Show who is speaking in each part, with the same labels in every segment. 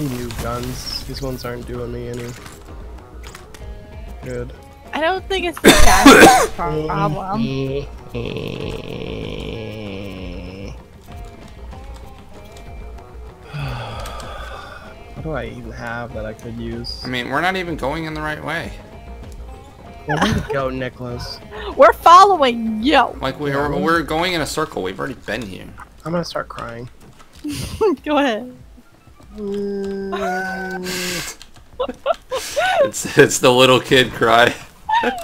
Speaker 1: need new guns. These ones aren't doing me any good.
Speaker 2: I don't think it's the gas problem.
Speaker 1: What do I even have that I could use?
Speaker 3: I mean, we're not even going in the right way.
Speaker 1: Well, way to go, Nicholas.
Speaker 2: We're following yo.
Speaker 3: Like we're we're going in a circle. We've already been here.
Speaker 1: I'm gonna start crying.
Speaker 2: Go ahead.
Speaker 3: It's it's the little kid cry.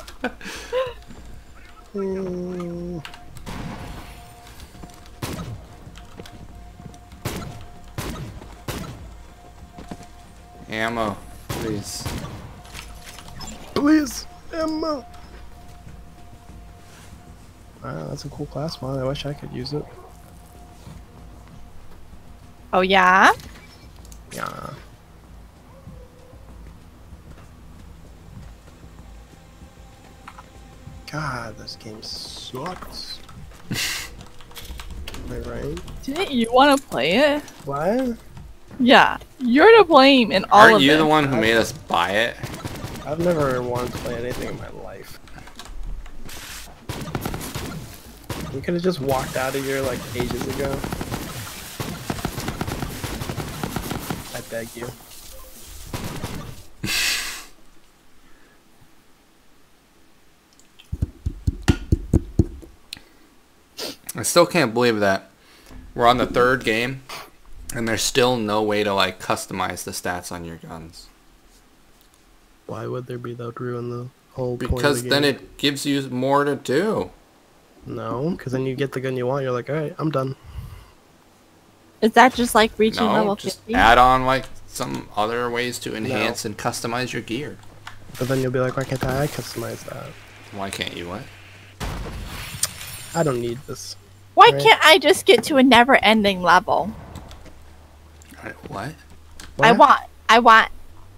Speaker 3: Ammo, please.
Speaker 1: Please, Emma. Wow, that's a cool class mod. I wish I could use it.
Speaker 2: Oh yeah.
Speaker 1: Yeah. God, this game sucks. Am I right?
Speaker 2: Didn't you want to play it?
Speaker 1: What?
Speaker 2: Yeah, you're to blame in all
Speaker 3: Aren't
Speaker 2: of
Speaker 3: you
Speaker 2: this.
Speaker 3: the one who made us buy it?
Speaker 1: I've never wanted to play anything in my life. You could have just walked out of here like ages ago. I beg you.
Speaker 3: I still can't believe that we're on the third game, and there's still no way to like customize the stats on your guns.
Speaker 1: Why would there be that ruin the whole point of
Speaker 3: Because
Speaker 1: the
Speaker 3: then
Speaker 1: game?
Speaker 3: it gives you more to do.
Speaker 1: No, because then you get the gun you want. You're like, all right, I'm done.
Speaker 2: Is that just like reaching
Speaker 3: No,
Speaker 2: level
Speaker 3: just
Speaker 2: 50?
Speaker 3: add on like some other ways to enhance and customize your gear.
Speaker 1: But then you'll be like, why can't I customize that?
Speaker 3: Why can't you what?
Speaker 1: I don't need this.
Speaker 2: Why
Speaker 1: Right.
Speaker 2: can't I just get to a never-ending level?
Speaker 3: Uh, What?
Speaker 2: I want, I want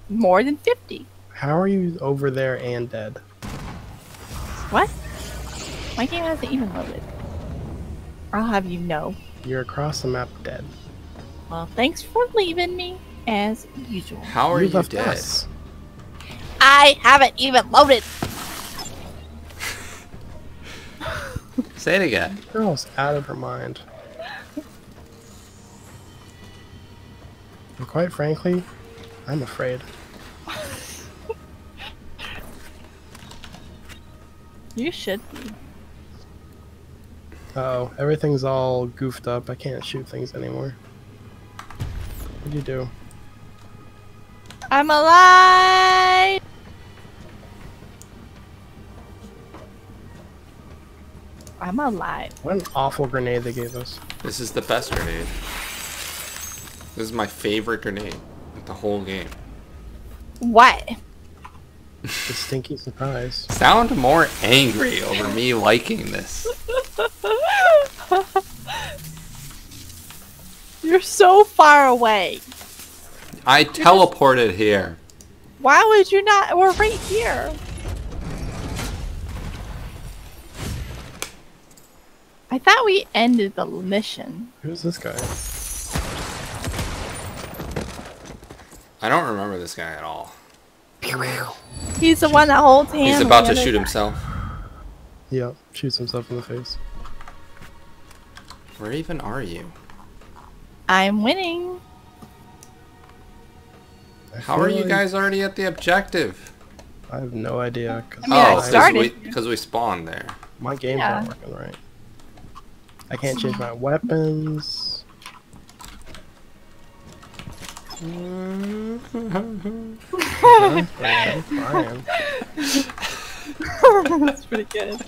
Speaker 2: more than 50.
Speaker 1: How are you over there and dead?
Speaker 2: What? My game hasn't even loaded. I'll have you know.
Speaker 1: You're across the map dead.
Speaker 2: Well, thanks for leaving me, as usual.
Speaker 3: How are you,
Speaker 1: left
Speaker 3: dead?
Speaker 1: us.
Speaker 2: I haven't even loaded.
Speaker 3: Say it again.
Speaker 1: Girl's out of her mind. And quite frankly, I'm afraid.
Speaker 2: You should be.
Speaker 1: Oh, everything's all goofed up. I can't shoot things anymore. What'd you do?
Speaker 2: I'm alive! I'm alive.
Speaker 1: What an awful grenade they gave us.
Speaker 3: This is the best grenade. This is my favorite grenade the whole game.
Speaker 2: What?
Speaker 1: The stinky surprise.
Speaker 3: Sound more angry over me liking this.
Speaker 2: You're so far away.
Speaker 3: I teleported here.
Speaker 2: Why would you not? We're right here. I thought we ended the mission.
Speaker 1: Who's this guy?
Speaker 3: I don't remember this guy at all.
Speaker 2: He's the one that holds hands.
Speaker 3: He's about to shoot
Speaker 2: guy.
Speaker 3: himself.
Speaker 1: Yep, shoots himself in the face.
Speaker 3: Where even are you?
Speaker 2: I'm winning.
Speaker 3: How
Speaker 1: feel
Speaker 3: are you
Speaker 1: like-
Speaker 3: guys already at the objective?
Speaker 1: I have no idea. Cause
Speaker 2: I mean, I
Speaker 3: oh,
Speaker 2: started.
Speaker 3: because we spawned there.
Speaker 1: My game's
Speaker 2: Yeah.
Speaker 1: not working right. I can't change my weapons. Mm-hmm.
Speaker 2: That's pretty good.